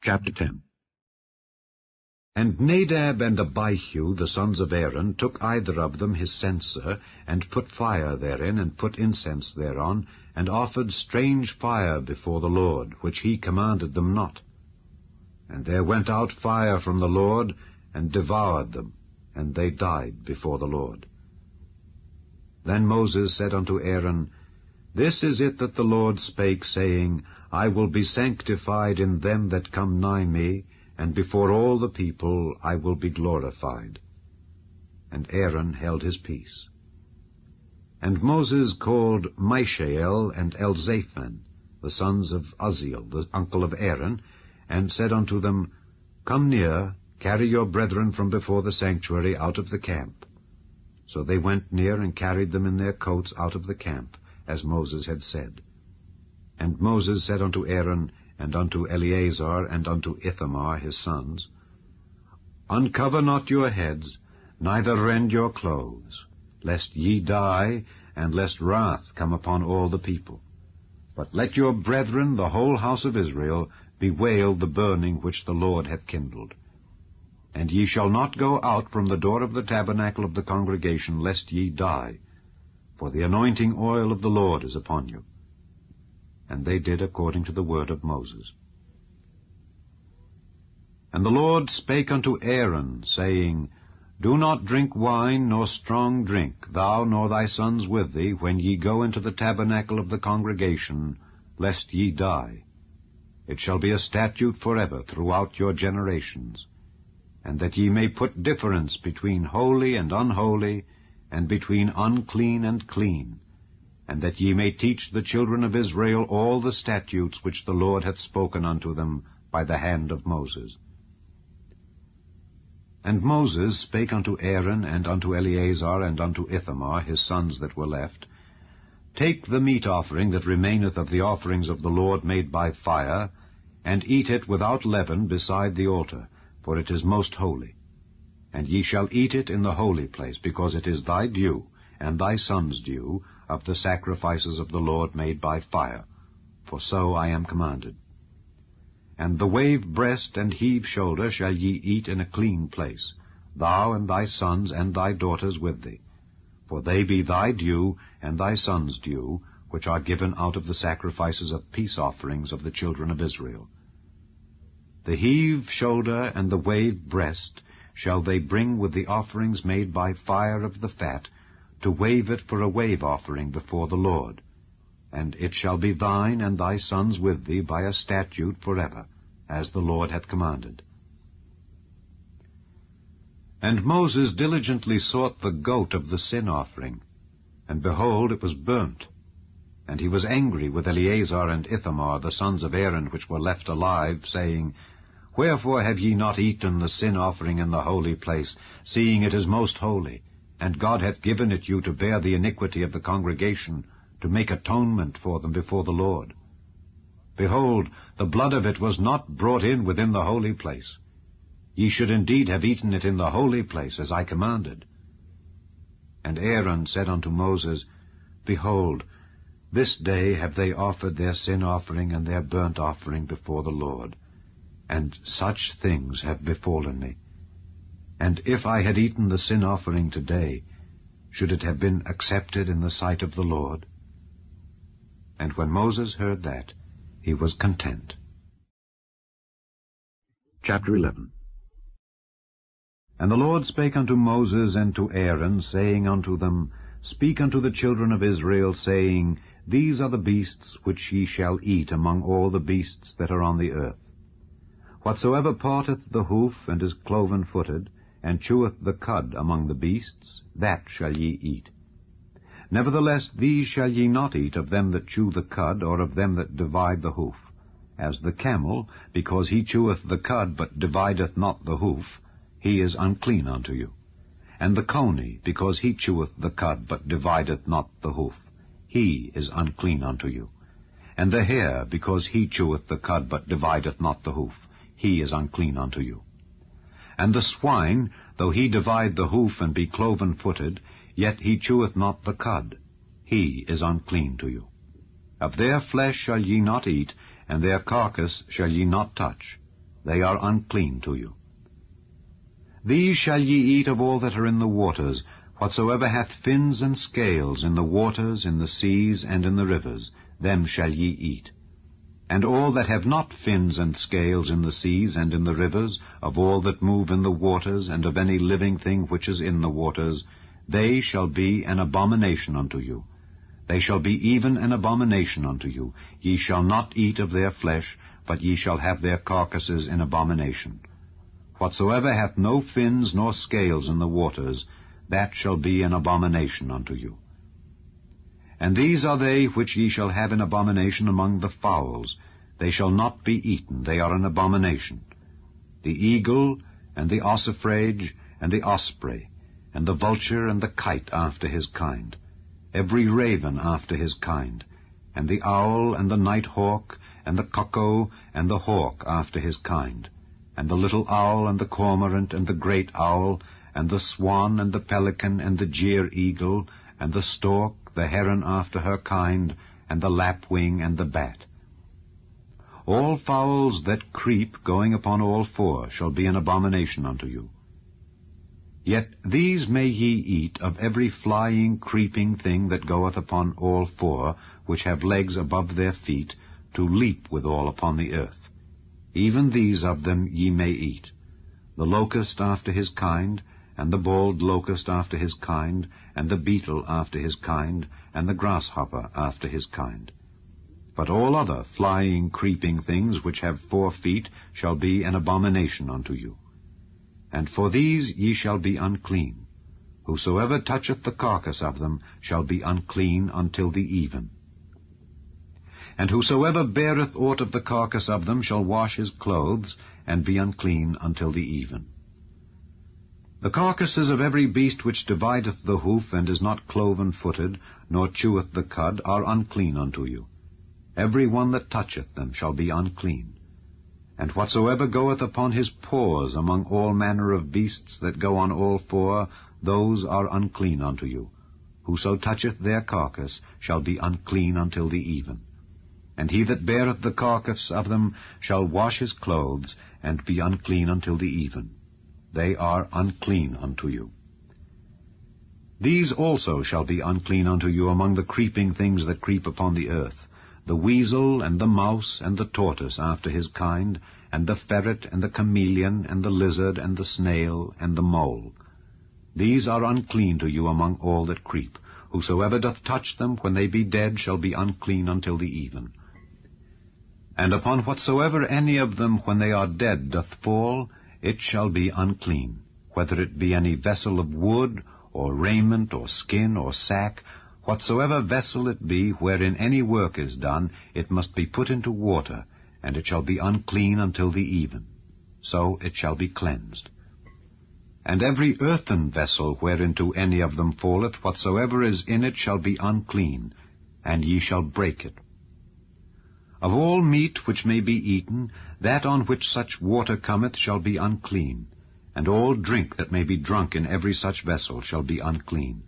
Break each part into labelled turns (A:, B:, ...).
A: Chapter 10 And Nadab and Abihu, the sons of Aaron, took either of them his censer, and put fire therein, and put incense thereon, and offered strange fire before the Lord, which he commanded them not. And there went out fire from the Lord, and devoured them, and they died before the Lord. Then Moses said unto Aaron, This is it that the Lord spake, saying, I will be sanctified in them that come nigh me, and before all the people I will be glorified. And Aaron held his peace. And Moses called Mishael and Elzaphan, the sons of Uzziel, the uncle of Aaron, and said unto them, Come near, carry your brethren from before the sanctuary out of the camp. So they went near and carried them in their coats out of the camp, as Moses had said. And Moses said unto Aaron, and unto Eleazar, and unto Ithamar his sons, Uncover not your heads, neither rend your clothes, lest ye die, and lest wrath come upon all the people. But let your brethren, the whole house of Israel, bewail the burning which the Lord hath kindled. And ye shall not go out from the door of the tabernacle of the congregation, lest ye die, for the anointing oil of the Lord is upon you. And they did according to the word of Moses. And the Lord spake unto Aaron, saying, Do not drink wine nor strong drink, thou nor thy sons with thee, when ye go into the tabernacle of the congregation, lest ye die. It shall be a statute forever throughout your generations, and that ye may put difference between holy and unholy, and between unclean and clean, and that ye may teach the children of Israel all the statutes which the Lord hath spoken unto them by the hand of Moses. And Moses spake unto Aaron, and unto Eleazar, and unto Ithamar, his sons that were left, Take the meat offering that remaineth of the offerings of the Lord made by fire, and eat it without leaven beside the altar, for it is most holy. And ye shall eat it in the holy place, because it is thy due, and thy son's due, of the sacrifices of the Lord made by fire, for so I am commanded. And the wave breast and heave shoulder shall ye eat in a clean place, thou and thy sons and thy daughters with thee, for they be thy due and thy son's due, which are given out of the sacrifices of peace offerings of the children of Israel. The heave shoulder and the wave breast shall they bring with the offerings made by fire of the fat, to wave it for a wave offering before the Lord. And it shall be thine and thy sons with thee by a statute forever, as the Lord hath commanded. And Moses diligently sought the goat of the sin offering, and behold, it was burnt. And he was angry with Eleazar and Ithamar, the sons of Aaron, which were left alive, saying, Wherefore have ye not eaten the sin offering in the holy place, seeing it is most holy? And God hath given it you to bear the iniquity of the congregation, to make atonement for them before the Lord. Behold, the blood of it was not brought in within the holy place. Ye should indeed have eaten it in the holy place, as I commanded. And Aaron said unto Moses, Behold, this day have they offered their sin offering and their burnt offering before the Lord, and such things have befallen me. And if I had eaten the sin offering today, should it have been accepted in the sight of the Lord? And when Moses heard that, he was content. Chapter 11 And the Lord spake unto Moses and to Aaron, saying unto them, Speak unto the children of Israel, saying, These are the beasts which ye shall eat among all the beasts that are on the earth. Whatsoever parteth the hoof and is cloven-footed, and cheweth the cud among the beasts, that shall ye eat. Nevertheless these shall ye not eat of them that chew the cud, or of them that divide the hoof. As the camel, because he cheweth the cud, but divideth not the hoof, he is unclean unto you. And the coney, because he cheweth the cud, but divideth not the hoof, he is unclean unto you. And the hare, because he cheweth the cud, but divideth not the hoof, he is unclean unto you. And the swine, though he divide the hoof and be cloven-footed, yet he cheweth not the cud. He is unclean to you. Of their flesh shall ye not eat, and their carcass shall ye not touch. They are unclean to you. These shall ye eat of all that are in the waters, whatsoever hath fins and scales in the waters, in the seas, and in the rivers, them shall ye eat. And all that have not fins and scales in the seas and in the rivers, of all that move in the waters, and of any living thing which is in the waters, they shall be an abomination unto you. They shall be even an abomination unto you. Ye shall not eat of their flesh, but ye shall have their carcasses in abomination. Whatsoever hath no fins nor scales in the waters, that shall be an abomination unto you. And these are they which ye shall have in abomination among the fowls. They shall not be eaten, they are an abomination. The eagle, and the ossifrage, and the osprey, and the vulture, and the kite after his kind, every raven after his kind, and the owl, and the night hawk, and the cuckoo, and the hawk after his kind, and the little owl, and the cormorant, and the great owl, and the swan, and the pelican, and the gier eagle, and the stork, the heron after her kind, and the lapwing, and the bat. All fowls that creep, going upon all four, shall be an abomination unto you. Yet these may ye eat of every flying, creeping thing that goeth upon all four, which have legs above their feet, to leap withal upon the earth. Even these of them ye may eat. The locust after his kind, and the bald locust after his kind, and the beetle after his kind, and the grasshopper after his kind. But all other flying, creeping things which have four feet shall be an abomination unto you. And for these ye shall be unclean. Whosoever toucheth the carcass of them shall be unclean until the even. And whosoever beareth aught of the carcass of them shall wash his clothes, and be unclean until the even. The carcasses of every beast which divideth the hoof, and is not cloven-footed, nor cheweth the cud, are unclean unto you. Every one that toucheth them shall be unclean. And whatsoever goeth upon his paws among all manner of beasts that go on all four, those are unclean unto you. Whoso toucheth their carcass shall be unclean until the even. And he that beareth the carcass of them shall wash his clothes, and be unclean until the even. They are unclean unto you. These also shall be unclean unto you among the creeping things that creep upon the earth, the weasel, and the mouse, and the tortoise after his kind, and the ferret, and the chameleon, and the lizard, and the snail, and the mole. These are unclean to you among all that creep. Whosoever doth touch them when they be dead shall be unclean until the even. And upon whatsoever any of them when they are dead doth fall, it shall be unclean, whether it be any vessel of wood, or raiment, or skin, or sack, whatsoever vessel it be wherein any work is done, it must be put into water, and it shall be unclean until the even. So it shall be cleansed. And every earthen vessel whereinto any of them falleth, whatsoever is in it shall be unclean, and ye shall break it. Of all meat which may be eaten, that on which such water cometh shall be unclean, and all drink that may be drunk in every such vessel shall be unclean.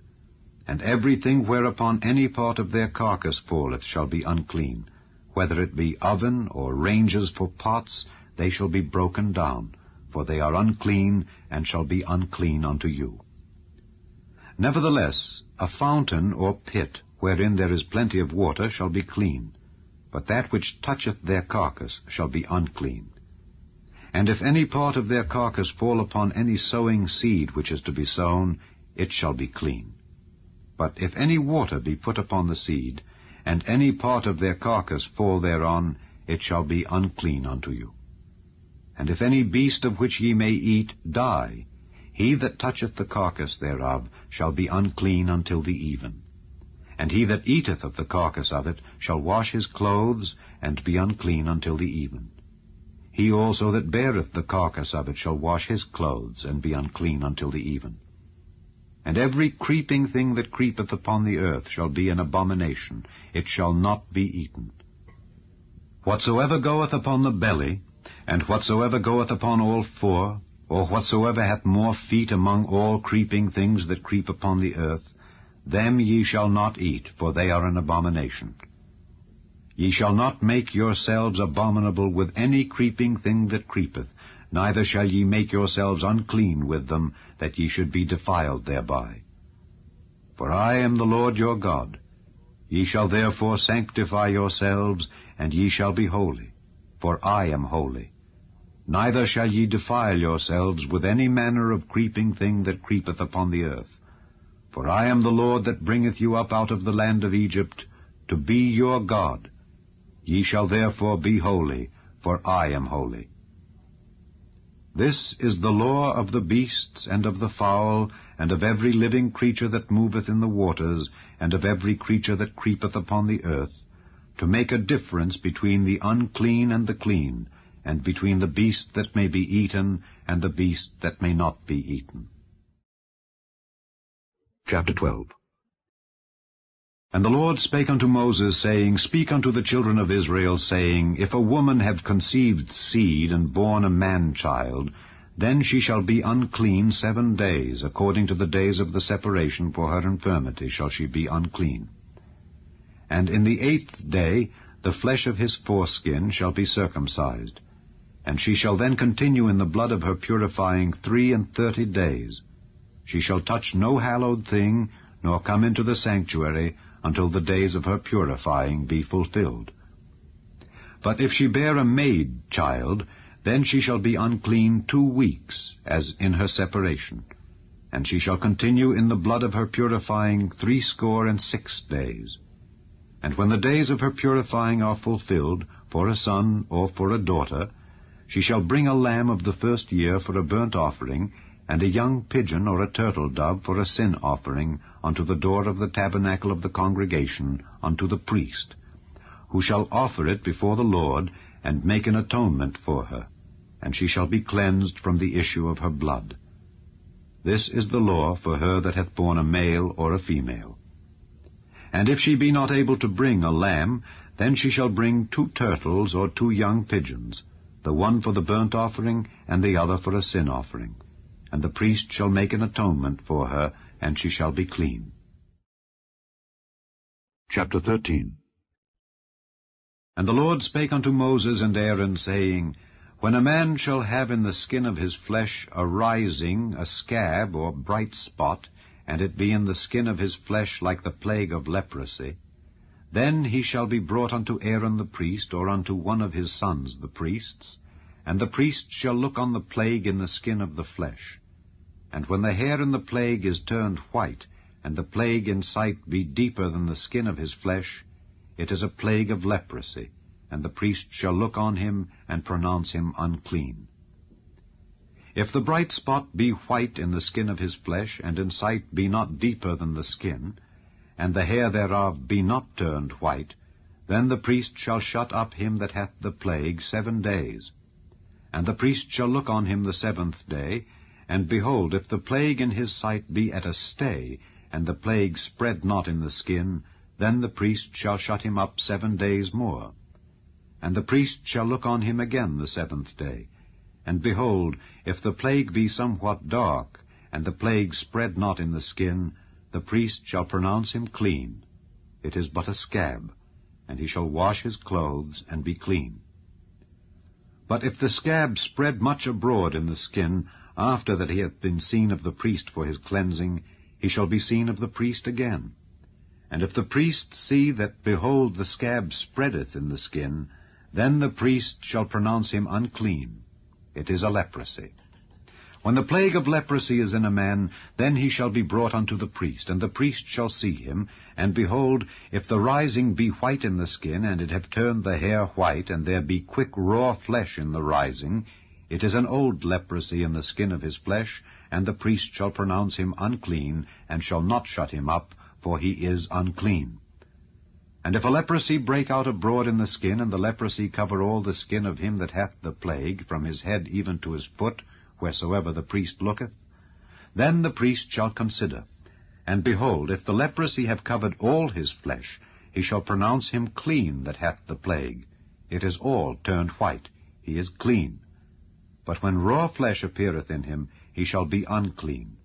A: And everything whereupon any part of their carcass falleth shall be unclean, whether it be oven or ranges for pots, they shall be broken down, for they are unclean, and shall be unclean unto you. Nevertheless, a fountain or pit, wherein there is plenty of water, shall be clean but that which toucheth their carcass shall be unclean. And if any part of their carcass fall upon any sowing seed which is to be sown, it shall be clean. But if any water be put upon the seed, and any part of their carcass fall thereon, it shall be unclean unto you. And if any beast of which ye may eat die, he that toucheth the carcass thereof shall be unclean until the even. And he that eateth of the carcass of it shall wash his clothes, and be unclean until the even. He also that beareth the carcass of it shall wash his clothes, and be unclean until the even. And every creeping thing that creepeth upon the earth shall be an abomination, it shall not be eaten. Whatsoever goeth upon the belly, and whatsoever goeth upon all four, or whatsoever hath more feet among all creeping things that creep upon the earth, them ye shall not eat, for they are an abomination. Ye shall not make yourselves abominable with any creeping thing that creepeth, neither shall ye make yourselves unclean with them, that ye should be defiled thereby. For I am the Lord your God. Ye shall therefore sanctify yourselves, and ye shall be holy, for I am holy. Neither shall ye defile yourselves with any manner of creeping thing that creepeth upon the earth. For I am the Lord that bringeth you up out of the land of Egypt, to be your God. Ye shall therefore be holy, for I am holy. This is the law of the beasts, and of the fowl, and of every living creature that moveth in the waters, and of every creature that creepeth upon the earth, to make a difference between the unclean and the clean, and between the beast that may be eaten, and the beast that may not be eaten. Chapter 12 And the Lord spake unto Moses, saying, Speak unto the children of Israel, saying, If a woman have conceived seed, and born a man-child, then she shall be unclean seven days, according to the days of the separation for her infirmity shall she be unclean. And in the eighth day the flesh of his foreskin shall be circumcised, and she shall then continue in the blood of her purifying three and thirty days. She shall touch no hallowed thing, nor come into the sanctuary, until the days of her purifying be fulfilled. But if she bear a maid child, then she shall be unclean two weeks, as in her separation. And she shall continue in the blood of her purifying threescore and six days. And when the days of her purifying are fulfilled, for a son or for a daughter, she shall bring a lamb of the first year for a burnt offering, and a young pigeon or a turtle dove for a sin offering unto the door of the tabernacle of the congregation unto the priest, who shall offer it before the Lord, and make an atonement for her, and she shall be cleansed from the issue of her blood. This is the law for her that hath borne a male or a female. And if she be not able to bring a lamb, then she shall bring two turtles or two young pigeons, the one for the burnt offering, and the other for a sin offering and the priest shall make an atonement for her, and she shall be clean. Chapter 13 And the Lord spake unto Moses and Aaron, saying, When a man shall have in the skin of his flesh a rising, a scab, or bright spot, and it be in the skin of his flesh like the plague of leprosy, then he shall be brought unto Aaron the priest, or unto one of his sons the priests, and the priest shall look on the plague in the skin of the flesh. And when the hair in the plague is turned white, and the plague in sight be deeper than the skin of his flesh, it is a plague of leprosy, and the priest shall look on him and pronounce him unclean. If the bright spot be white in the skin of his flesh, and in sight be not deeper than the skin, and the hair thereof be not turned white, then the priest shall shut up him that hath the plague seven days. And the priest shall look on him the seventh day, and behold, if the plague in his sight be at a stay, and the plague spread not in the skin, then the priest shall shut him up seven days more. And the priest shall look on him again the seventh day. And behold, if the plague be somewhat dark, and the plague spread not in the skin, the priest shall pronounce him clean. It is but a scab, and he shall wash his clothes and be clean. But if the scab spread much abroad in the skin, after that he hath been seen of the priest for his cleansing, he shall be seen of the priest again. And if the priest see that, behold, the scab spreadeth in the skin, then the priest shall pronounce him unclean. It is a leprosy. When the plague of leprosy is in a man, then he shall be brought unto the priest, and the priest shall see him, and behold, if the rising be white in the skin, and it have turned the hair white, and there be quick raw flesh in the rising, it is an old leprosy in the skin of his flesh, and the priest shall pronounce him unclean, and shall not shut him up, for he is unclean. And if a leprosy break out abroad in the skin, and the leprosy cover all the skin of him that hath the plague, from his head even to his foot, wheresoever the priest looketh, then the priest shall consider. And behold, if the leprosy have covered all his flesh, he shall pronounce him clean that hath the plague. It is all turned white. He is clean. But when raw flesh appeareth in him, he shall be unclean.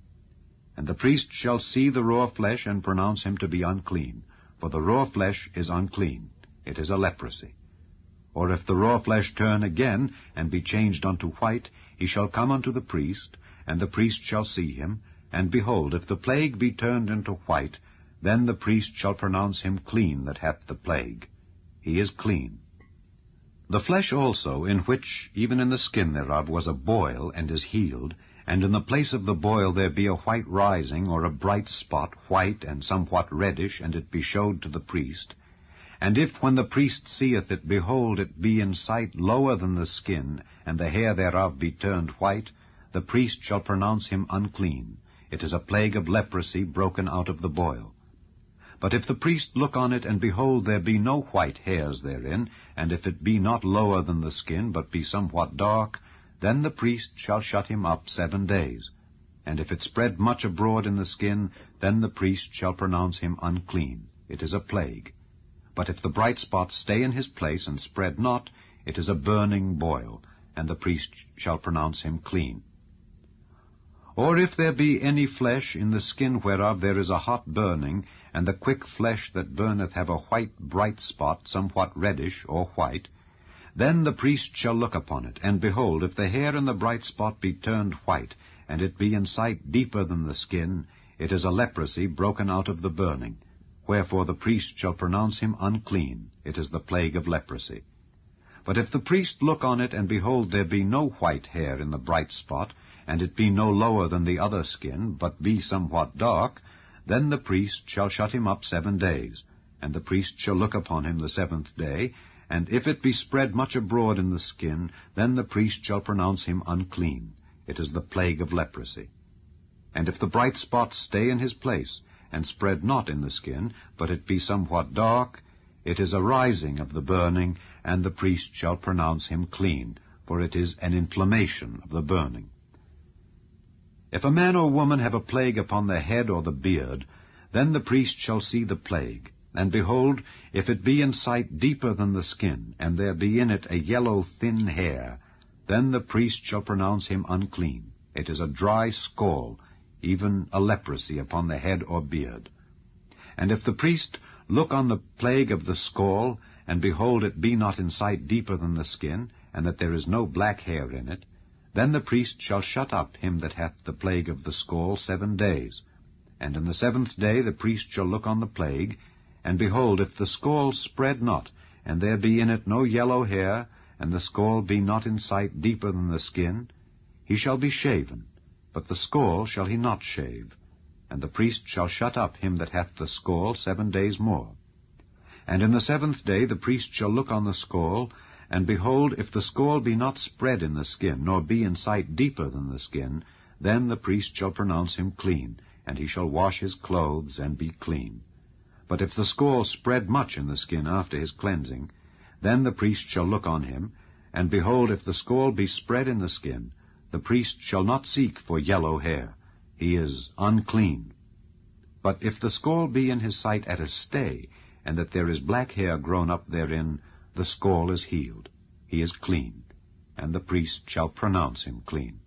A: And the priest shall see the raw flesh, and pronounce him to be unclean, for the raw flesh is unclean. it is a leprosy. Or if the raw flesh turn again, and be changed unto white, he shall come unto the priest, and the priest shall see him, and behold, if the plague be turned into white, then the priest shall pronounce him clean that hath the plague. He is clean. The flesh also, in which, even in the skin thereof, was a boil, and is healed, and in the place of the boil there be a white rising, or a bright spot, white and somewhat reddish, and it be showed to the priest, and if when the priest seeth it, behold, it be in sight lower than the skin, and the hair thereof be turned white, the priest shall pronounce him unclean. It is a plague of leprosy broken out of the boil. But if the priest look on it, and behold, there be no white hairs therein, and if it be not lower than the skin, but be somewhat dark, then the priest shall shut him up seven days. And if it spread much abroad in the skin, then the priest shall pronounce him unclean. It is a plague. But if the bright spot stay in his place and spread not, it is a burning boil, and the priest shall pronounce him clean. Or if there be any flesh in the skin whereof there is a hot burning, and the quick flesh that burneth have a white bright spot, somewhat reddish or white, then the priest shall look upon it, and behold, if the hair in the bright spot be turned white, and it be in sight deeper than the skin, it is a leprosy broken out of the burning. Wherefore the priest shall pronounce him unclean. It is the plague of leprosy. But if the priest look on it, and behold there be no white hair in the bright spot, and it be no lower than the other skin, but be somewhat dark, then the priest shall shut him up seven days. And the priest shall look upon him the seventh day, and if it be spread much abroad in the skin, then the priest shall pronounce him unclean. It is the plague of leprosy. And if the bright spot stay in his place, and spread not in the skin, but it be somewhat dark, it is a rising of the burning, and the priest shall pronounce him clean, for it is an inflammation of the burning. If a man or woman have a plague upon the head or the beard, then the priest shall see the plague. And behold, if it be in sight deeper than the skin, and there be in it a yellow thin hair, then the priest shall pronounce him unclean. It is a dry scall, even a leprosy upon the head or beard. And if the priest look on the plague of the scall, and behold it be not in sight deeper than the skin, and that there is no black hair in it, then the priest shall shut up him that hath the plague of the scall seven days. And in the seventh day the priest shall look on the plague, and behold, if the scall spread not, and there be in it no yellow hair, and the scall be not in sight deeper than the skin, he shall be shaven, but the scall shall he not shave, and the priest shall shut up him that hath the scall seven days more. And in the seventh day the priest shall look on the scall, and behold, if the scall be not spread in the skin, nor be in sight deeper than the skin, then the priest shall pronounce him clean, and he shall wash his clothes and be clean. But if the scall spread much in the skin after his cleansing, then the priest shall look on him, and behold, if the scall be spread in the skin, the priest shall not seek for yellow hair. He is unclean. But if the scall be in his sight at a stay, and that there is black hair grown up therein, the scall is healed. He is clean, and the priest shall pronounce him clean.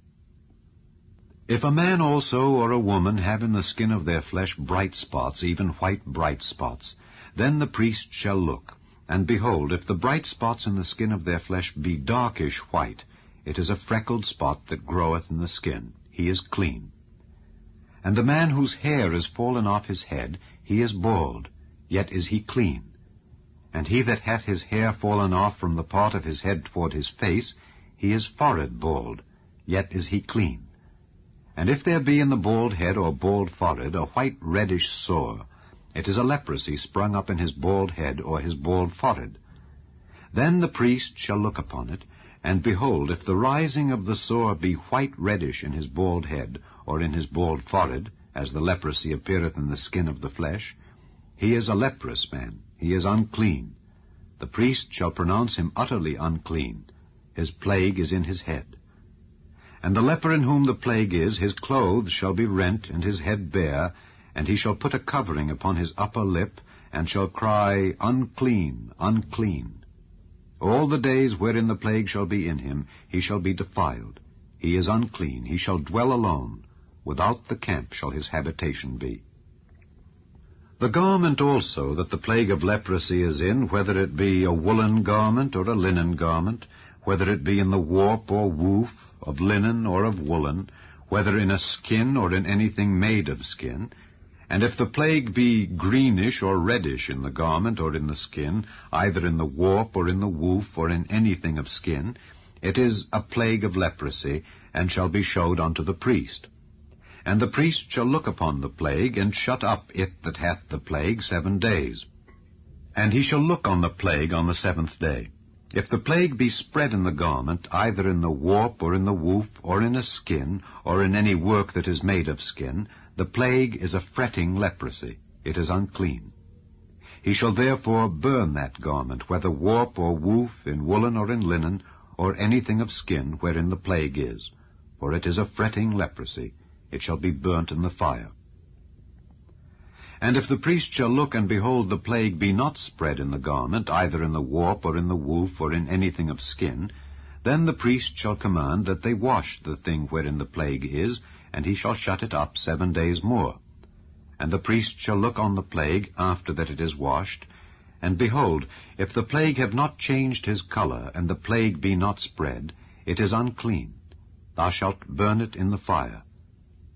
A: If a man also or a woman have in the skin of their flesh bright spots, even white bright spots, then the priest shall look, and behold, if the bright spots in the skin of their flesh be darkish white, it is a freckled spot that groweth in the skin. He is clean. And the man whose hair is fallen off his head, he is bald, yet is he clean. And he that hath his hair fallen off from the part of his head toward his face, he is forehead bald, yet is he clean. And if there be in the bald head or bald forehead a white reddish sore, it is a leprosy sprung up in his bald head or his bald forehead. Then the priest shall look upon it, and behold, if the rising of the sore be white reddish in his bald head, or in his bald forehead, as the leprosy appeareth in the skin of the flesh, he is a leprous man, he is unclean. The priest shall pronounce him utterly unclean. His plague is in his head. And the leper in whom the plague is, his clothes shall be rent, and his head bare, and he shall put a covering upon his upper lip, and shall cry, Unclean, unclean. All the days wherein the plague shall be in him, he shall be defiled. He is unclean, he shall dwell alone. Without the camp shall his habitation be. The garment also that the plague of leprosy is in, whether it be a woolen garment or a linen garment, whether it be in the warp or woof, of linen or of woolen, whether in a skin or in anything made of skin, and if the plague be greenish or reddish in the garment or in the skin, either in the warp or in the woof or in anything of skin, it is a plague of leprosy, and shall be showed unto the priest. And the priest shall look upon the plague, and shut up it that hath the plague seven days. And he shall look on the plague on the seventh day. If the plague be spread in the garment, either in the warp, or in the woof, or in a skin, or in any work that is made of skin, the plague is a fretting leprosy. It is unclean. He shall therefore burn that garment, whether warp or woof, in woolen or in linen, or anything of skin wherein the plague is. For it is a fretting leprosy. It shall be burnt in the fire. And if the priest shall look and behold the plague be not spread in the garment, either in the warp or in the woof or in anything of skin, then the priest shall command that they wash the thing wherein the plague is, and he shall shut it up seven days more. And the priest shall look on the plague after that it is washed, and behold, if the plague have not changed his colour, and the plague be not spread, it is unclean. Thou shalt burn it in the fire.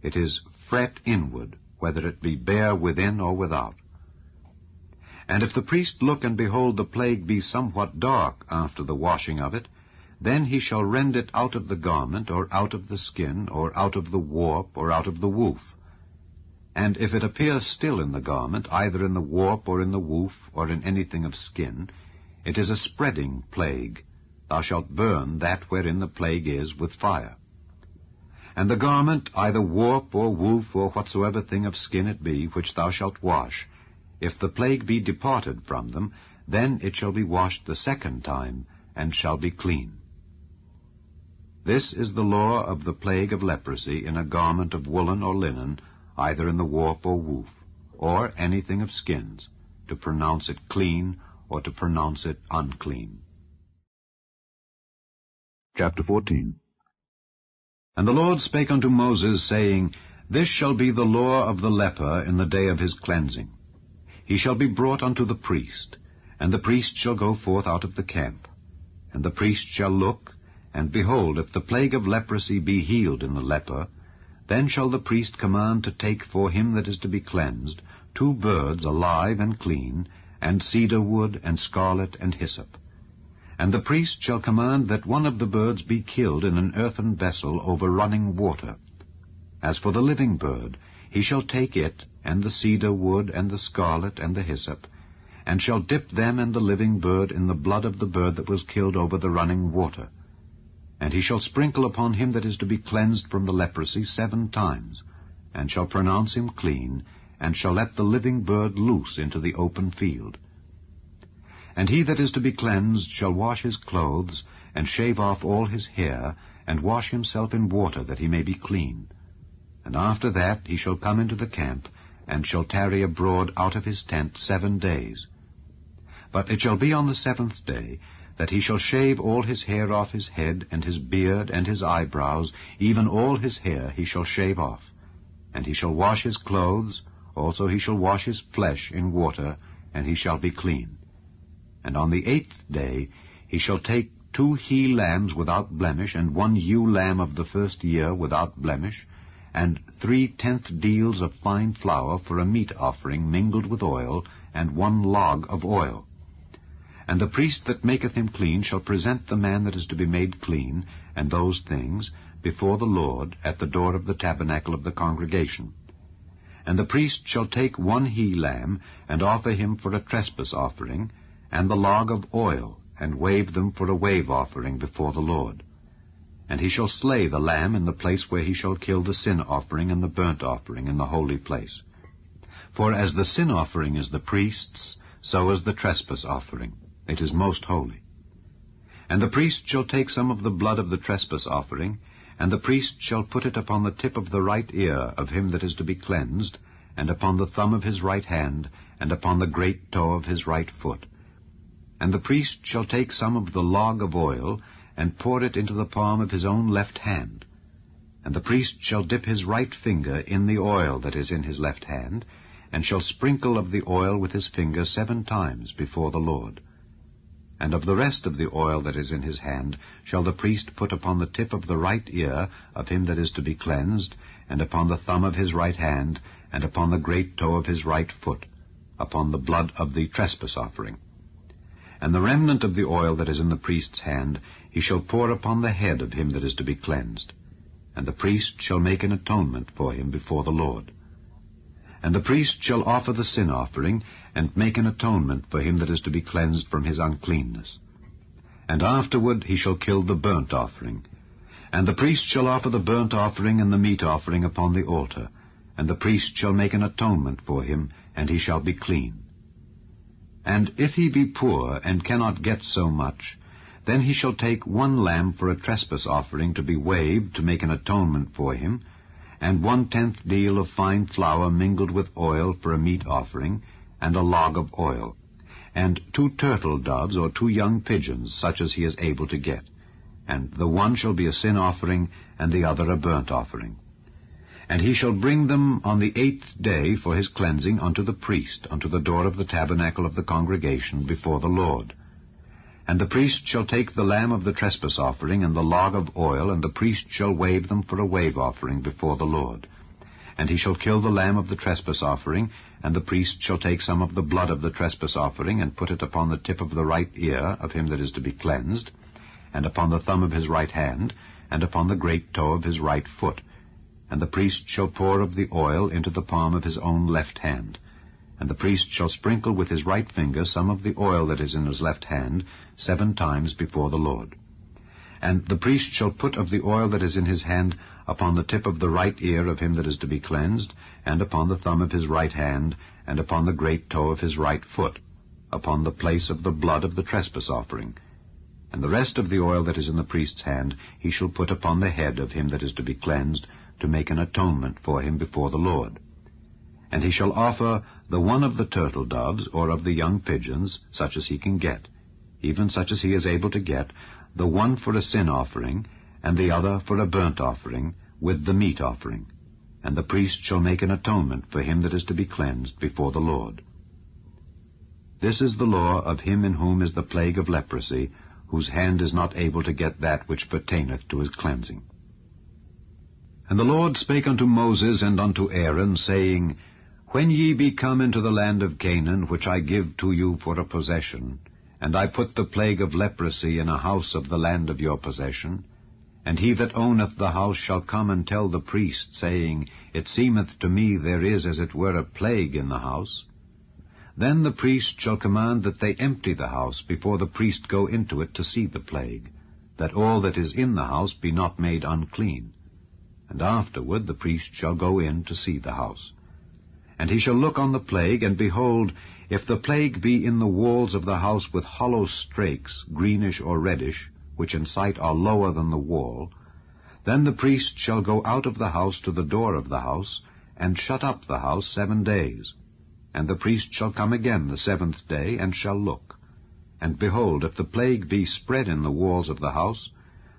A: It is fret inward, whether it be bare within or without. And if the priest look and behold the plague be somewhat dark after the washing of it, then he shall rend it out of the garment, or out of the skin, or out of the warp, or out of the woof. And if it appear still in the garment, either in the warp, or in the woof, or in anything of skin, it is a spreading plague. Thou shalt burn that wherein the plague is with fire. And the garment, either warp or woof or whatsoever thing of skin it be, which thou shalt wash, if the plague be departed from them, then it shall be washed the second time, and shall be clean. This is the law of the plague of leprosy in a garment of woolen or linen, either in the warp or woof, or anything of skins, to pronounce it clean or to pronounce it unclean.
B: Chapter 14
A: and the Lord spake unto Moses, saying, This shall be the law of the leper in the day of his cleansing. He shall be brought unto the priest, and the priest shall go forth out of the camp. And the priest shall look, and behold, if the plague of leprosy be healed in the leper, then shall the priest command to take for him that is to be cleansed two birds alive and clean, and cedar wood, and scarlet, and hyssop. And the priest shall command that one of the birds be killed in an earthen vessel over running water. As for the living bird, he shall take it, and the cedar wood, and the scarlet, and the hyssop, and shall dip them and the living bird in the blood of the bird that was killed over the running water. And he shall sprinkle upon him that is to be cleansed from the leprosy seven times, and shall pronounce him clean, and shall let the living bird loose into the open field. And he that is to be cleansed shall wash his clothes, and shave off all his hair, and wash himself in water, that he may be clean. And after that he shall come into the camp, and shall tarry abroad out of his tent seven days. But it shall be on the seventh day, that he shall shave all his hair off his head, and his beard, and his eyebrows, even all his hair he shall shave off. And he shall wash his clothes, also he shall wash his flesh in water, and he shall be clean. And on the eighth day he shall take two he lambs without blemish, and one ewe lamb of the first year without blemish, and three tenth deals of fine flour for a meat offering mingled with oil, and one log of oil. And the priest that maketh him clean shall present the man that is to be made clean, and those things, before the Lord, at the door of the tabernacle of the congregation. And the priest shall take one he lamb, and offer him for a trespass offering, and the log of oil, and wave them for a wave offering before the Lord. And he shall slay the lamb in the place where he shall kill the sin offering and the burnt offering in the holy place. For as the sin offering is the priest's, so is the trespass offering. It is most holy. And the priest shall take some of the blood of the trespass offering, and the priest shall put it upon the tip of the right ear of him that is to be cleansed, and upon the thumb of his right hand, and upon the great toe of his right foot. And the priest shall take some of the log of oil, and pour it into the palm of his own left hand. And the priest shall dip his right finger in the oil that is in his left hand, and shall sprinkle of the oil with his finger seven times before the Lord. And of the rest of the oil that is in his hand shall the priest put upon the tip of the right ear of him that is to be cleansed, and upon the thumb of his right hand, and upon the great toe of his right foot, upon the blood of the trespass offering. And the remnant of the oil that is in the priest's hand he shall pour upon the head of him that is to be cleansed. And the priest shall make an atonement for him before the Lord. And the priest shall offer the sin offering, and make an atonement for him that is to be cleansed from his uncleanness. And afterward he shall kill the burnt offering. And the priest shall offer the burnt offering and the meat offering upon the altar, and the priest shall make an atonement for him, and he shall be clean. And if he be poor, and cannot get so much, then he shall take one lamb for a trespass offering to be waved to make an atonement for him, and one-tenth deal of fine flour mingled with oil for a meat offering, and a log of oil, and two turtle doves or two young pigeons, such as he is able to get. And the one shall be a sin offering, and the other a burnt offering. And he shall bring them on the eighth day for his cleansing unto the priest, unto the door of the tabernacle of the congregation before the Lord. And the priest shall take the lamb of the trespass offering and the log of oil, and the priest shall wave them for a wave offering before the Lord. And he shall kill the lamb of the trespass offering, and the priest shall take some of the blood of the trespass offering, and put it upon the tip of the right ear of him that is to be cleansed, and upon the thumb of his right hand, and upon the great toe of his right foot, and the priest shall pour of the oil into the palm of his own left hand. And the priest shall sprinkle with his right finger some of the oil that is in his left hand seven times before the Lord. And the priest shall put of the oil that is in his hand upon the tip of the right ear of him that is to be cleansed, and upon the thumb of his right hand, and upon the great toe of his right foot, upon the place of the blood of the trespass offering. And the rest of the oil that is in the priest's hand he shall put upon the head of him that is to be cleansed, to make an atonement for him before the Lord. And he shall offer the one of the turtle doves or of the young pigeons, such as he can get, even such as he is able to get, the one for a sin offering, and the other for a burnt offering, with the meat offering. And the priest shall make an atonement for him that is to be cleansed before the Lord. This is the law of him in whom is the plague of leprosy, whose hand is not able to get that which pertaineth to his cleansing. And the Lord spake unto Moses and unto Aaron, saying, When ye be come into the land of Canaan, which I give to you for a possession, and I put the plague of leprosy in a house of the land of your possession, and he that owneth the house shall come and tell the priest, saying, It seemeth to me there is as it were a plague in the house. Then the priest shall command that they empty the house before the priest go into it to see the plague, that all that is in the house be not made unclean and afterward the priest shall go in to see the house. And he shall look on the plague, and behold, if the plague be in the walls of the house with hollow strakes, greenish or reddish, which in sight are lower than the wall, then the priest shall go out of the house to the door of the house, and shut up the house seven days. And the priest shall come again the seventh day, and shall look. And behold, if the plague be spread in the walls of the house,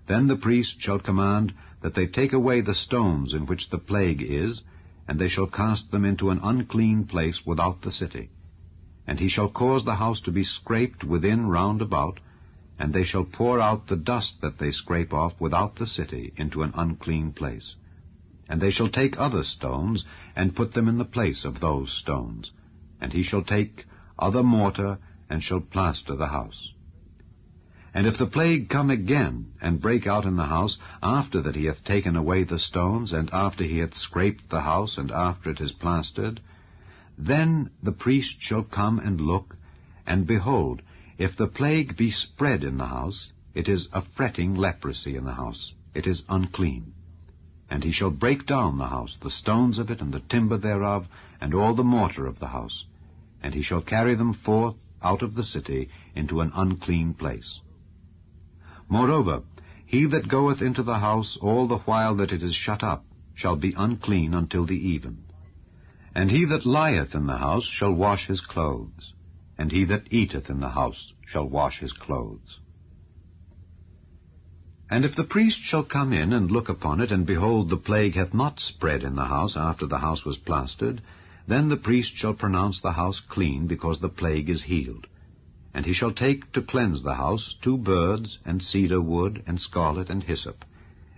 A: then the priest shall command that they take away the stones in which the plague is, and they shall cast them into an unclean place without the city. And he shall cause the house to be scraped within round about, and they shall pour out the dust that they scrape off without the city into an unclean place. And they shall take other stones, and put them in the place of those stones. And he shall take other mortar, and shall plaster the house. And if the plague come again, and break out in the house, after that he hath taken away the stones, and after he hath scraped the house, and after it is plastered, then the priest shall come and look, and behold, if the plague be spread in the house, it is a fretting leprosy in the house, it is unclean. And he shall break down the house, the stones of it, and the timber thereof, and all the mortar of the house, and he shall carry them forth out of the city into an unclean place. Moreover, he that goeth into the house all the while that it is shut up shall be unclean until the even. And he that lieth in the house shall wash his clothes, and he that eateth in the house shall wash his clothes. And if the priest shall come in and look upon it, and behold, the plague hath not spread in the house after the house was plastered, Then the priest shall pronounce the house clean, because the plague is healed. And he shall take to cleanse the house two birds, and cedar wood, and scarlet, and hyssop.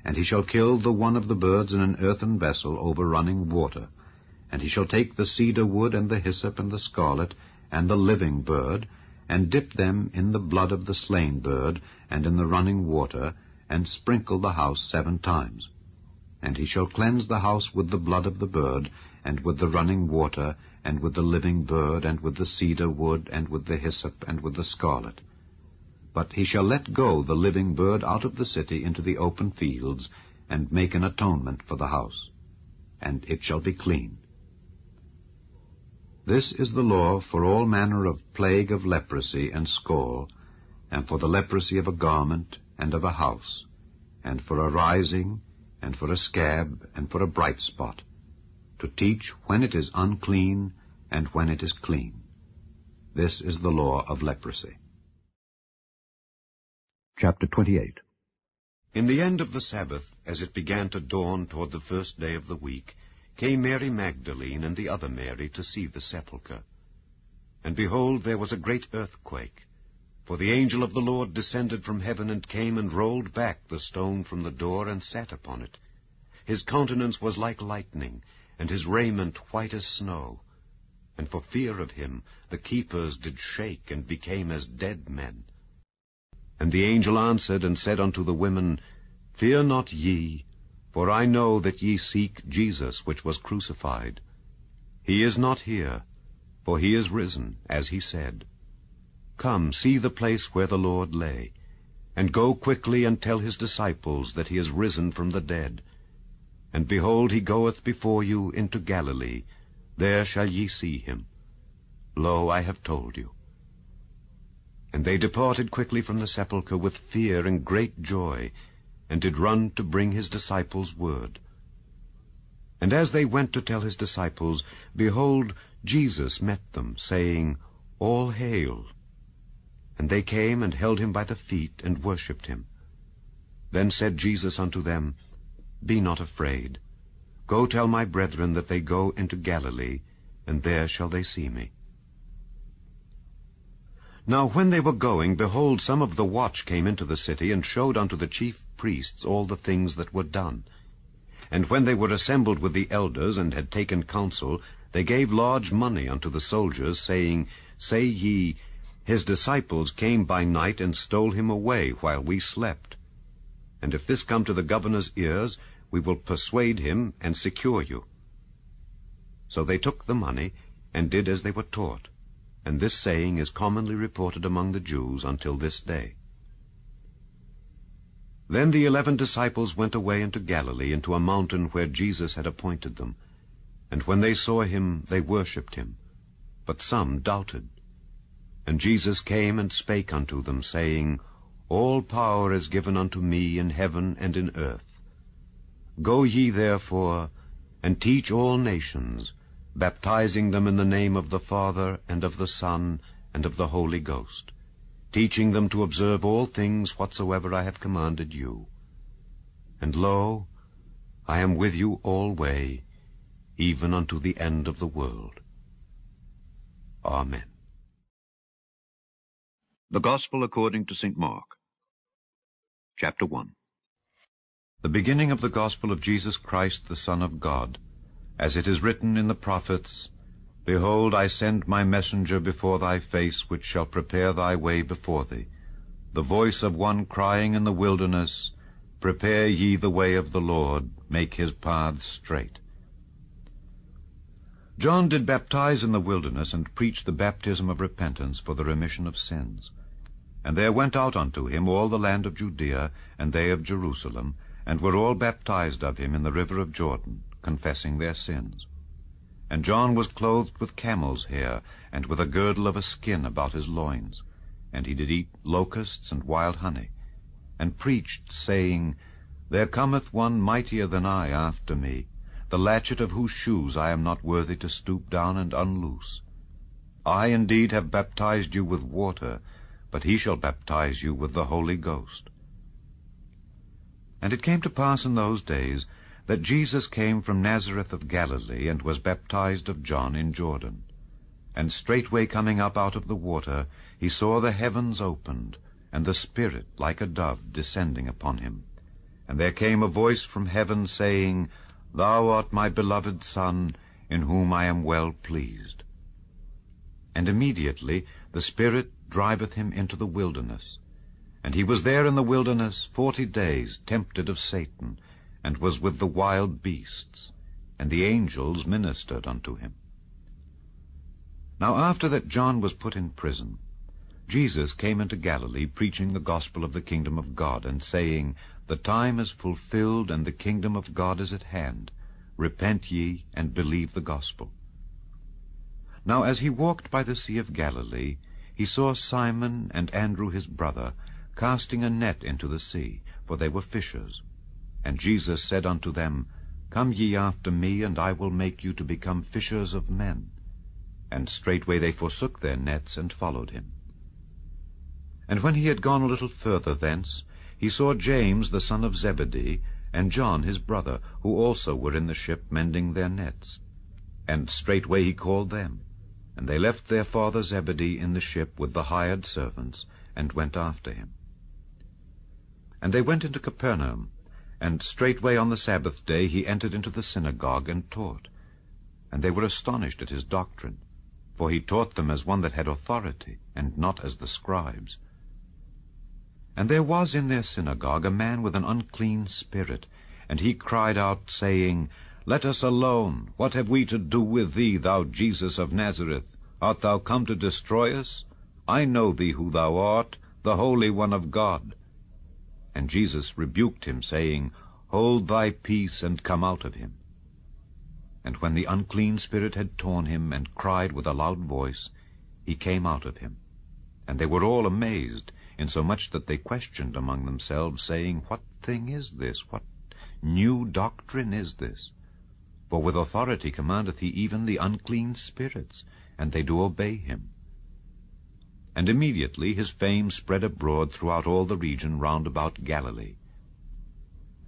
A: And he shall kill the one of the birds in an earthen vessel over running water. And he shall take the cedar wood, and the hyssop, and the scarlet, and the living bird, and dip them in the blood of the slain bird, and in the running water, and sprinkle the house seven times. And he shall cleanse the house with the blood of the bird, and with the running water, and with the living bird, and with the cedar wood, and with the hyssop, and with the scarlet. But he shall let go the living bird out of the city into the open fields, and make an atonement for the house. And it shall be clean. This is the law for all manner of plague of leprosy and scall, and for the leprosy of a garment and of a house, and for a rising, and for a scab, and for a bright spot, to teach when it is unclean and when it is clean. This is the law of leprosy.
B: Chapter 28
C: In the end of the Sabbath, as it began to dawn toward the first day of the week, came Mary Magdalene and the other Mary to see the sepulchre. And behold, there was a great earthquake, for the angel of the Lord descended from heaven and came and rolled back the stone from the door and sat upon it. His countenance was like lightning, and his raiment white as snow. And for fear of him the keepers did shake and became as dead men. And the angel answered and said unto the women, Fear not ye, for I know that ye seek Jesus which was crucified. He is not here, for he is risen, as he said. Come, see the place where the Lord lay, and go quickly and tell his disciples that he is risen from the dead. And behold, he goeth before you into Galilee. There shall ye see him. Lo, I have told you. And they departed quickly from the sepulchre with fear and great joy, and did run to bring his disciples word. And as they went to tell his disciples, behold, Jesus met them, saying, All hail. And they came and held him by the feet, and worshipped him. Then said Jesus unto them, Be not afraid. Go tell my brethren that they go into Galilee, and there shall they see me. Now when they were going, behold, some of the watch came into the city, and showed unto the chief priests all the things that were done. And when they were assembled with the elders, and had taken counsel, they gave large money unto the soldiers, saying, Say ye, His disciples came by night, and stole him away while we slept. And if this come to the governor's ears, we will persuade him, and secure you. So they took the money, and did as they were taught and this saying is commonly reported among the Jews until this day. Then the eleven disciples went away into Galilee, into a mountain where Jesus had appointed them. And when they saw him, they worshipped him. But some doubted. And Jesus came and spake unto them, saying, All power is given unto me in heaven and in earth. Go ye therefore, and teach all nations, baptizing them in the name of the Father, and of the Son, and of the Holy Ghost, teaching them to observe all things whatsoever I have commanded you. And lo, I am with you alway, even unto the end of the world. Amen.
B: The Gospel according to St. Mark Chapter 1
A: The beginning of the Gospel of Jesus Christ, the Son of God, as it is written in the prophets, Behold, I send my messenger before thy face, which shall prepare thy way before thee. The voice of one crying in the wilderness, Prepare ye the way of the Lord, make his paths straight. John did baptize in the wilderness, and preach the baptism of repentance for the remission of sins. And there went out unto him all the land of Judea, and they of Jerusalem, and were all baptized of him in the river of Jordan, confessing their sins. And John was clothed with camel's hair, and with a girdle of a skin about his loins. And he did eat locusts and wild honey, and preached, saying, There cometh one mightier than I after me, the latchet of whose shoes I am not worthy to stoop down and unloose. I indeed have baptized you with water, but he shall baptize you with the Holy Ghost. And it came to pass in those days that Jesus came from Nazareth of Galilee, and was baptized of John in Jordan. And straightway coming up out of the water, he saw the heavens opened, and the Spirit like a dove descending upon him. And there came a voice from heaven, saying, Thou art my beloved Son, in whom I am well pleased. And immediately the Spirit driveth him into the wilderness. And he was there in the wilderness forty days, tempted of Satan, and was with the wild beasts, and the angels ministered unto him. Now after that John was put in prison, Jesus came into Galilee, preaching the gospel of the kingdom of God, and saying, The time is fulfilled, and the kingdom of God is at hand. Repent ye, and believe the gospel. Now as he walked by the sea of Galilee, he saw Simon and Andrew his brother casting a net into the sea, for they were fishers. And Jesus said unto them, Come ye after me, and I will make you to become fishers of men. And straightway they forsook their nets, and followed him. And when he had gone a little further thence, he saw James the son of Zebedee, and John his brother, who also were in the ship mending their nets. And straightway he called them. And they left their father Zebedee in the ship with the hired servants, and went after him. And they went into Capernaum, and straightway on the Sabbath day he entered into the synagogue and taught. And they were astonished at his doctrine, for he taught them as one that had authority, and not as the scribes. And there was in their synagogue a man with an unclean spirit, and he cried out, saying, Let us alone. What have we to do with thee, thou Jesus of Nazareth? Art thou come to destroy us? I know thee who thou art, the Holy One of God. And Jesus rebuked him, saying, Hold thy peace, and come out of him. And when the unclean spirit had torn him, and cried with a loud voice, he came out of him. And they were all amazed, insomuch that they questioned among themselves, saying, What thing is this? What new doctrine is this? For with authority commandeth he even the unclean spirits, and they do obey him. And immediately his fame spread abroad throughout all the region round about Galilee.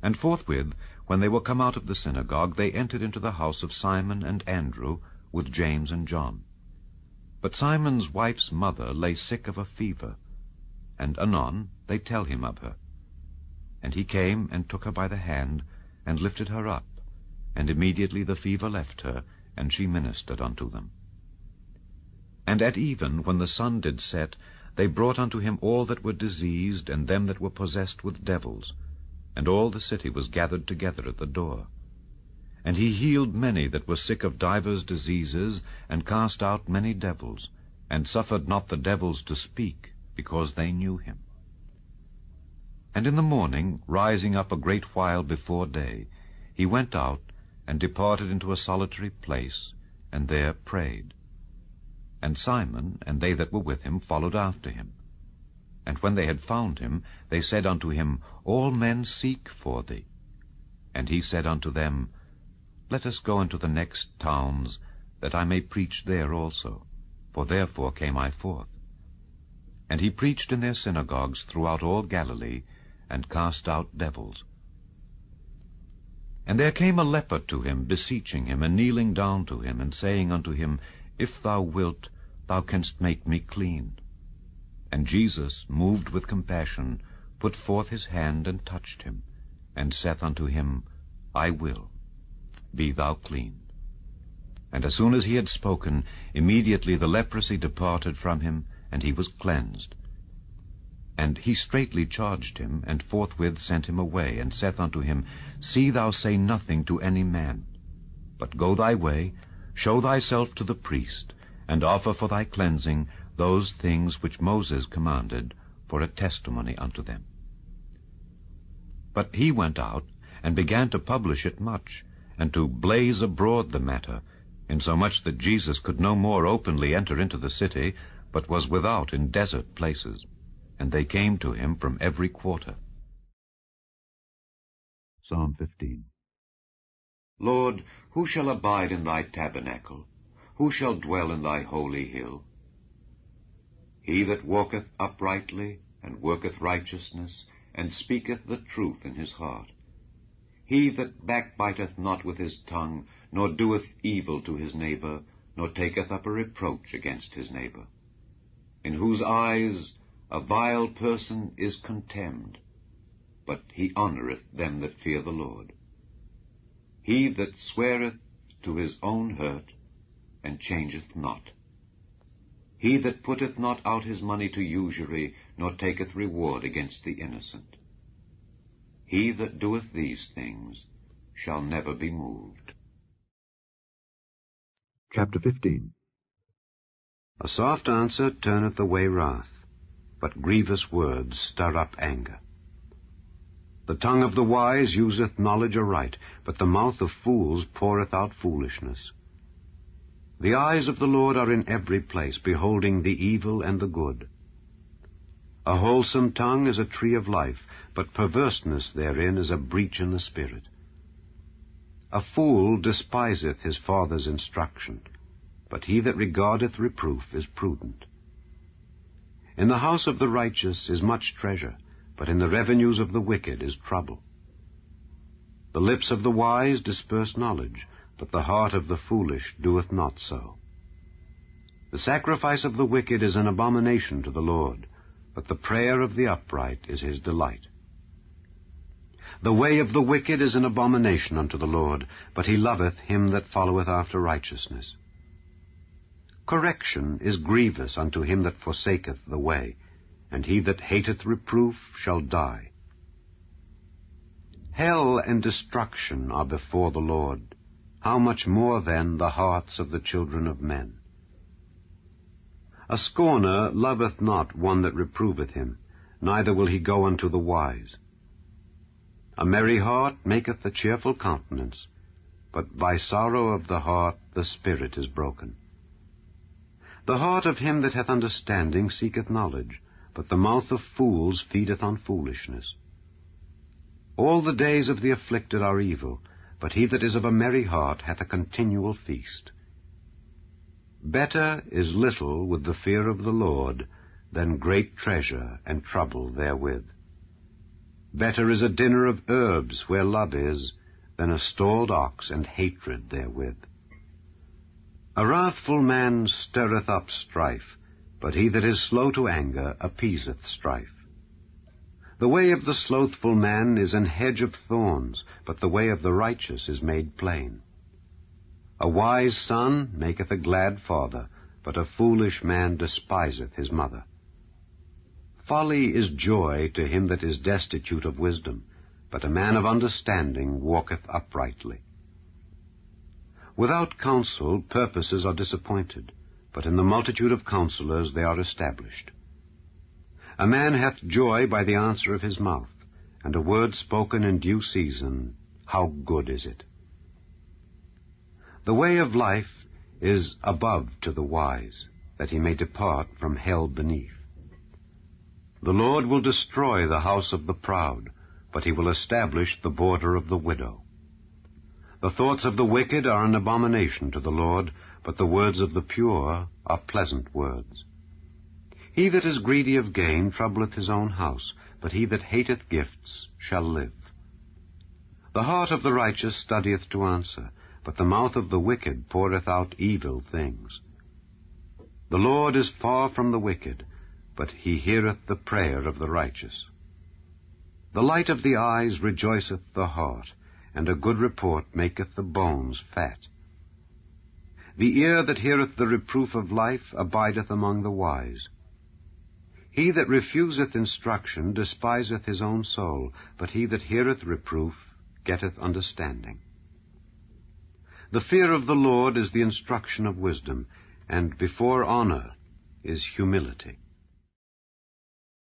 A: And forthwith, when they were come out of the synagogue, they entered into the house of Simon and Andrew, with James and John. But Simon's wife's mother lay sick of a fever, and anon they tell him of her. And he came and took her by the hand, and lifted her up, and immediately the fever left her, and she ministered unto them. And at even, when the sun did set, they brought unto him all that were diseased, and them that were possessed with devils. And all the city was gathered together at the door. And he healed many that were sick of divers diseases, and cast out many devils, and suffered not the devils to speak, because they knew him. And in the morning, rising up a great while before day, he went out, and departed into a solitary place, and there prayed. And Simon and they that were with him followed after him. And when they had found him, they said unto him, All men seek for thee. And he said unto them, Let us go into the next towns, that I may preach there also, for therefore came I forth. And he preached in their synagogues throughout all Galilee, and cast out devils. And there came a leper to him, beseeching him, and kneeling down to him, and saying unto him, if thou wilt, thou canst make me clean. And Jesus, moved with compassion, put forth his hand and touched him, and saith unto him, I will, be thou clean. And as soon as he had spoken, immediately the leprosy departed from him, and he was cleansed. And he straitly charged him, and forthwith sent him away, and saith unto him, See thou say nothing to any man, but go thy way, Show thyself to the priest, and offer for thy cleansing those things which Moses commanded for a testimony unto them. But he went out, and began to publish it much, and to blaze abroad the matter, insomuch that Jesus could no more openly enter into the city, but was without in desert places. And they came to him from every quarter.
B: Psalm 15
C: Lord, who shall abide in thy tabernacle? Who shall dwell in thy holy hill? He that walketh uprightly, and worketh righteousness, and speaketh the truth in his heart.
D: He that backbiteth not with his tongue, nor doeth evil to his neighbor, nor taketh up a reproach against his neighbor, in whose eyes a vile person is contemned, but he honoureth them that fear the Lord. He that sweareth to his own hurt, and changeth not. He that putteth not out his money to usury, nor taketh reward against the innocent. He that doeth these things shall never be moved.
E: Chapter 15
A: A soft answer turneth away wrath, but grievous words stir up anger. The tongue of the wise useth knowledge aright, but the mouth of fools poureth out foolishness. The eyes of the Lord are in every place, beholding the evil and the good. A wholesome tongue is a tree of life, but perverseness therein is a breach in the spirit. A fool despiseth his father's instruction, but he that regardeth reproof is prudent. In the house of the righteous is much treasure, but in the revenues of the wicked is trouble. The lips of the wise disperse knowledge, but the heart of the foolish doeth not so. The sacrifice of the wicked is an abomination to the Lord, but the prayer of the upright is his delight. The way of the wicked is an abomination unto the Lord, but he loveth him that followeth after righteousness. Correction is grievous unto him that forsaketh the way, and he that hateth reproof shall die. Hell and destruction are before the Lord. How much more then the hearts of the children of men? A scorner loveth not one that reproveth him, neither will he go unto the wise. A merry heart maketh a cheerful countenance, but by sorrow of the heart the spirit is broken. The heart of him that hath understanding seeketh knowledge, but the mouth of fools feedeth on foolishness. All the days of the afflicted are evil, but he that is of a merry heart hath a continual feast. Better is little with the fear of the Lord than great treasure and trouble therewith. Better is a dinner of herbs where love is, than a stalled ox and hatred therewith. A wrathful man stirreth up strife, but he that is slow to anger appeaseth strife. The way of the slothful man is an hedge of thorns, but the way of the righteous is made plain. A wise son maketh a glad father, but a foolish man despiseth his mother. Folly is joy to him that is destitute of wisdom, but a man of understanding walketh uprightly. Without counsel purposes are disappointed, but in the multitude of counselors they are established. A man hath joy by the answer of his mouth, and a word spoken in due season, how good is it! The way of life is above to the wise, that he may depart from hell beneath. The Lord will destroy the house of the proud, but he will establish the border of the widow. The thoughts of the wicked are an abomination to the Lord, but the words of the pure are pleasant words. He that is greedy of gain troubleth his own house, but he that hateth gifts shall live. The heart of the righteous studieth to answer, but the mouth of the wicked poureth out evil things. The Lord is far from the wicked, but he heareth the prayer of the righteous. The light of the eyes rejoiceth the heart, and a good report maketh the bones fat. The ear that heareth the reproof of life abideth among the wise. He that refuseth instruction despiseth his own soul, but he that heareth reproof getteth understanding. The fear of the Lord is the instruction of wisdom, and before honor is humility.